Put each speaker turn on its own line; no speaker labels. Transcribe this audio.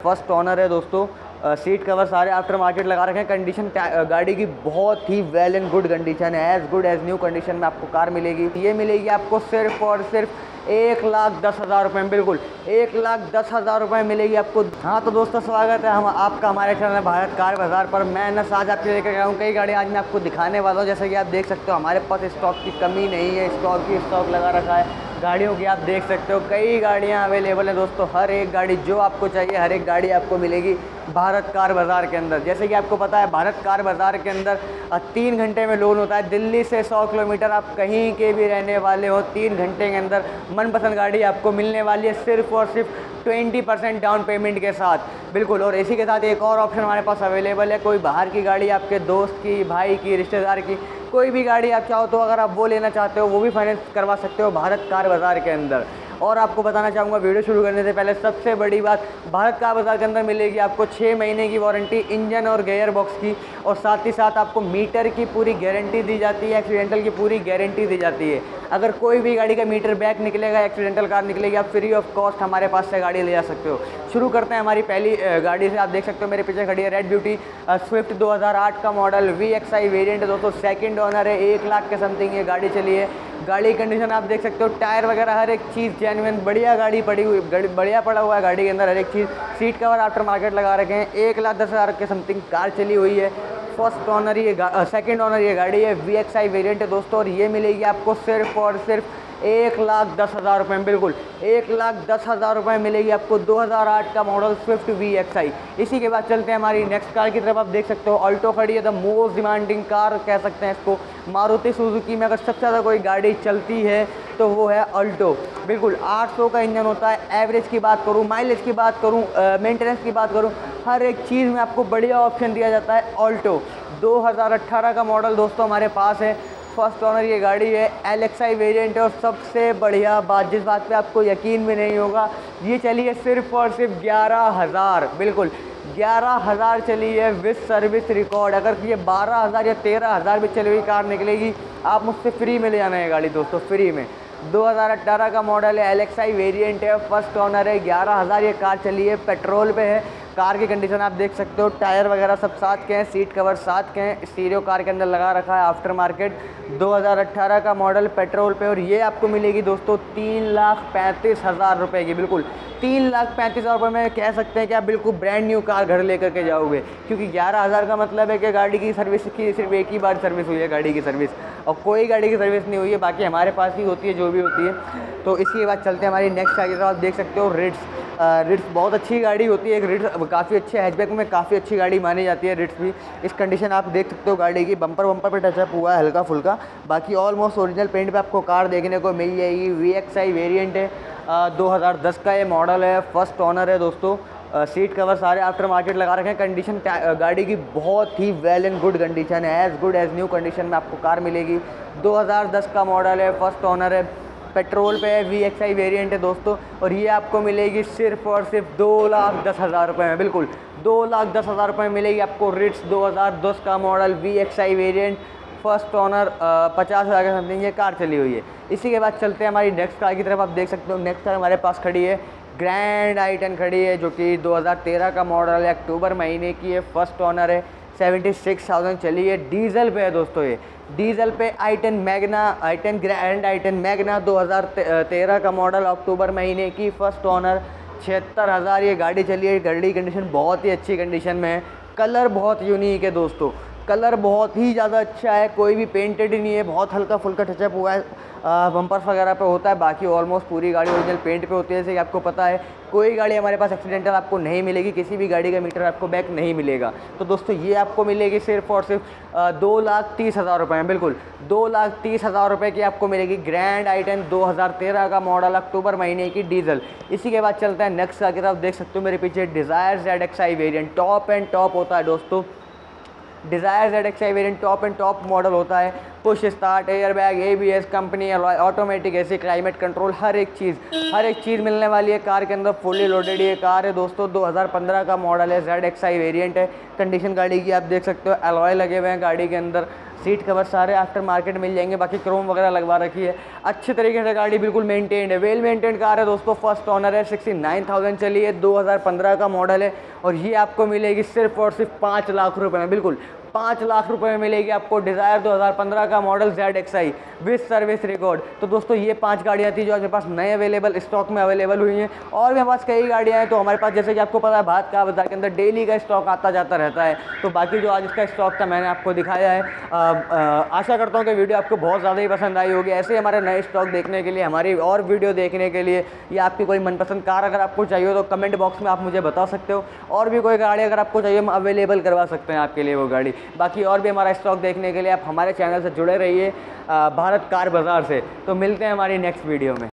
First owner है दोस्तों। Seat cover सारे आफ्टर मार्केट लगा रखे हैं। कंडीशन गाड़ी की बहुत ही वेल एंड गुड कंडीशन है। As good as new condition में आपको कार मिलेगी। ये मिलेगी आपको सिर्फ़ और सिर्फ़ एक लाख दस हज़ार रुपये में, बिल्कुल। एक लाख दस हज़ार रुपये मिलेगी आपको। हाँ तो दोस्तों, स्वागत है हम, आपका हमारे चैनल भारत कार बाज़ार पर। मैं न, आज आपके लेकर गया हूँ कई गाड़ियाँ आज मैं आपको दिखाने वाला हूँ। जैसे कि आप देख सकते हो, हमारे पास स्टॉक की कमी नहीं है। स्टॉक की स्टॉक लगा रखा है। गाड़ियों की आप देख सकते हो, कई गाड़ियाँ अवेलेबल हैं दोस्तों। हर एक गाड़ी जो आपको चाहिए, हर एक गाड़ी आपको मिलेगी भारत कार बाज़ार के अंदर। जैसे कि आपको पता है, भारत कार बाज़ार के अंदर तीन घंटे में लोन होता है। दिल्ली से सौ किलोमीटर आप कहीं के भी रहने वाले हो, तीन घंटे के अंदर मनपसंद गाड़ी आपको मिलने वाली है सिर्फ़ और सिर्फ़ ट्वेंटी परसेंट डाउन पेमेंट के साथ। बिल्कुल, और इसी के साथ एक और ऑप्शन हमारे पास अवेलेबल है। कोई बाहर की गाड़ी, आपके दोस्त की, भाई की, रिश्तेदार की कोई भी गाड़ी आप चाहो तो अगर आप वो लेना चाहते हो, वो भी फाइनेंस करवा सकते हो भारत कार बाज़ार के अंदर। और आपको बताना चाहूँगा, वीडियो शुरू करने से पहले सबसे बड़ी बात, भारत कार बाज़ार के अंदर मिलेगी आपको छः महीने की वारंटी इंजन और गेयर बॉक्स की और साथ ही साथ आपको मीटर की पूरी गारंटी दी जाती है, एक्सीडेंटल की पूरी गारंटी दी जाती है। अगर कोई भी गाड़ी का मीटर बैक निकलेगा, एक्सीडेंटल कार निकलेगी, आप फ्री ऑफ़ कॉस्ट हमारे पास से गाड़ी ले जा सकते हो। शुरू करते हैं हमारी पहली गाड़ी से, आप देख सकते हो मेरे पीछे खड़ी है रेड ब्यूटी स्विफ्ट 2008 का model V X I variant दोस्तों सेकंड ऑनर है, एक लाख के समथिंग ये गाड़ी चली है। गाड़ी कंडीशन आप देख सकते हो, टायर वगैरह हर एक चीज़ जेनविन बढ़िया गाड़ी पड़ी हुई बढ़िया पड़ा हुआ है गाड़ी के अंदर हर एक चीज़। सीट कवर आफ्टर मार्केट लगा रखे हैं, एक लाख दस हज़ार के समथिंग कार चली हुई है। फ़र्स्ट ऑनर ये सेकंड ऑनर ये गाड़ी है वी एक्स आई वेरियंट है दोस्तों, और ये मिलेगी आपको सिर्फ़ और सिर्फ़ एक लाख दस हज़ार रुपये में, बिल्कुल। एक लाख दस हज़ार रुपये मिलेगी आपको 2008 का model Swift V X I इसी के बाद चलते हैं हमारी नेक्स्ट कार की तरफ़। आप देख सकते हो ऑल्टो खड़ी है द मोस्ट डिमांडिंग कार कह सकते हैं इसको। मारुति सुजुकी में अगर सबसे ज़्यादा कोई गाड़ी चलती है तो वो है अल्टो बिल्कुल 800 का इंजन होता है। एवरेज की बात करूँ माइलेज की बात करूँ मेंटेनेंस की बात करूँ, हर एक चीज़ में आपको बढ़िया ऑप्शन दिया जाता है ऑल्टो 2018 का मॉडल दोस्तों हमारे पास है। फ़र्स्ट ऑनर ये गाड़ी है एल एक्स आई वेरियंट और सबसे बढ़िया बात, जिस बात पे आपको यकीन भी नहीं होगा, ये चली है सिर्फ़ और सिर्फ़ ग्यारह हज़ार, बिल्कुल, ग्यारह हज़ार चली है विद सर्विस रिकॉर्ड अगर ये बारह हज़ार या तेरह हज़ार भी चली हुई कार निकलेगी, आप मुझसे फ्री में ले जाना है गाड़ी दोस्तों फ्री में। 2018 का मॉडल है एल एक्स आई वेरियंट है फ़र्स्ट ऑनर है, ग्यारह हज़ार ये कार चली है पेट्रोल पे है कार की कंडीशन आप देख सकते हो टायर वगैरह सब साथ के हैं सीट कवर साथ के हैं स्टीरियो कार के अंदर लगा रखा है आफ्टर मार्केट 2018 का मॉडल पेट्रोल पे और ये आपको मिलेगी दोस्तों तीन लाख पैंतीस हज़ार रुपये की, बिल्कुल। तीन लाख पैंतीस हज़ार रुपये में कह सकते हैं कि आप बिल्कुल ब्रांड न्यू कार घर लेकर के जाओगे, क्योंकि ग्यारह हज़ार का मतलब है कि गाड़ी की सर्विस की सिर्फ़ एक ही बार सर्विस हुई है, गाड़ी की सर्विस और कोई गाड़ी की सर्विस नहीं हुई है, बाकी हमारे पास ही होती है, जो भी होती है। तो इसके बाद चलते हैं हमारी नेक्स्ट आगे आप देख सकते हो रिट्स रिट्स, बहुत अच्छी गाड़ी होती है, एक रिट्स काफ़ी अच्छे हैचबैक में काफ़ी अच्छी गाड़ी मानी जाती है रिट्स भी। इस कंडीशन आप देख सकते हो गाड़ी की बम्पर वम्पर पर टचअप हुआ है हल्का फुल्का। बाकी ऑलमोस्ट ओरिजिनल पेंट पे आपको कार देखने को मिल जाएगी। वी एक्स आई वेरियंट है। दो हज़ार दस का ये मॉडल है फ़र्स्ट ऑनर है दोस्तों। सीट कवर सारे आफ्टर मार्केट लगा रखे हैं। कंडीशन गाड़ी की बहुत ही वेल एंड गुड कंडीशन है। As good as new condition में आपको कार मिलेगी। 2010 का मॉडल है फ़र्स्ट ऑनर है। पेट्रोल पे है वी एक्स आई वेरियंट है दोस्तों, और ये आपको मिलेगी सिर्फ़ और सिर्फ़ दो लाख दस हज़ार रुपये में, बिल्कुल। दो लाख दस हज़ार रुपये में मिलेगी आपको रिट्स दो हज़ार दस का model V X I variant first owner पचास हज़ार का समथिंग ये कार चली हुई है। इसी के बाद चलते हैं हमारी नेक्स्ट कार की तरफ़, आप देख सकते हो नेक्स्ट कार हमारे पास खड़ी है। ग्रैंड आई खड़ी है, जो कि 2013 का मॉडल है, अक्टूबर महीने की है फ़र्स्ट ऑनर है। सेवेंटी सिक्स थाउज़ेंड चली है डीजल पे है दोस्तों ये। डीजल पे I ten Magna I ten Grand I ten Magna दो हज़ार तेरह का मॉडल अक्टूबर महीने की फ़र्स्ट ऑनर छिहत्तर हज़ार ये गाड़ी चली है। गाड़ी कंडीशन बहुत ही अच्छी कंडीशन में है। कलर बहुत यूनिक है दोस्तों। कलर बहुत ही ज़्यादा अच्छा है, कोई भी पेंटेड ही नहीं है, बहुत हल्का फुल्का टचअप हुआ है बम्पर्स वगैरह पे होता है, बाकी ऑलमोस्ट पूरी गाड़ी ओरिजिनल पेंट पे होती है, जैसे कि आपको पता है, कोई गाड़ी हमारे पास एक्सीडेंटल आपको नहीं मिलेगी, किसी भी गाड़ी का मीटर आपको बैक नहीं मिलेगा। तो दोस्तों, ये आपको मिलेगी सिर्फ़ और सिर्फ़ दो लाख तीस हज़ार रुपये में, बिल्कुल, दो लाख तीस हज़ार रुपये की आपको मिलेगी ग्रैंड आई टेन दो हज़ार तेरह का मॉडल अक्टूबर महीने की डीजल इसी के बाद चलता है नेक्स्ट का तरफ़ देख सकते हो मेरे पीछे Dzire Z X I variant top end top होता है दोस्तों। Dzire Z X I variant top end top model होता है। Push start air bag A B S company automatic ऐसे क्लाइमेट कंट्रोल हर एक चीज़। हर एक चीज़ मिलने वाली है कार के अंदर फुली लोडेड ये कार है। दोस्तों 2015 का मॉडल है जेड एक्स आई वेरियंट है। कंडीशन गाड़ी की आप देख सकते हो अलॉय लगे हुए हैं गाड़ी के अंदर। सीट कवर सारे आफ्टर मार्केट मिल जाएँगे, बाकी क्रोम वगैरह लगवा रखी है। अच्छे तरीके से गाड़ी बिल्कुल मेंटेन्ड है। वेल मेंटेन कार है दोस्तों फ़र्स्ट ऑनर है सिक्सटी नाइन थाउज़ेंड चली है, दो हज़ार पंद्रह का मॉडल है और ये आपको मिलेगी सिर्फ़ और सिर्फ़ पाँच लाख रुपये में, बिल्कुल। पाँच लाख रुपए में मिलेगी आपको डिज़ायर 2015 का model Z X I with service record तो दोस्तों ये पाँच गाड़ियाँ थी जो मेरे पास नए अवेलेबल स्टॉक में अवेलेबल हुई हैं। और भी हमारे पास कई गाड़ियाँ हैं तो हमारे पास जैसे कि आपको पता है बात का बाज़ार के अंदर डेली का स्टॉक आता जाता रहता है। तो बाकी जो आज इसका स्टॉक था मैंने आपको दिखाया है। आ, आ, आशा करता हूँ कि वीडियो आपको बहुत ज़्यादा ही पसंद आई होगी। ऐसे हमारे नए स्टॉक देखने के लिए हमारी और वीडियो देखने के लिए या आपकी कोई मनपसंद कार अगर आपको चाहिए हो तो कमेंट बॉक्स में आप मुझे बता सकते हो। और भी कोई गाड़ी अगर आपको चाहिए हम अवेलेबल करवा सकते हैं आपके लिए वो गाड़ी। बाकी और भी हमारा स्टॉक देखने के लिए आप हमारे चैनल से जुड़े रहिए भारत कार बाज़ार से। तो मिलते हैं हमारी नेक्स्ट वीडियो में।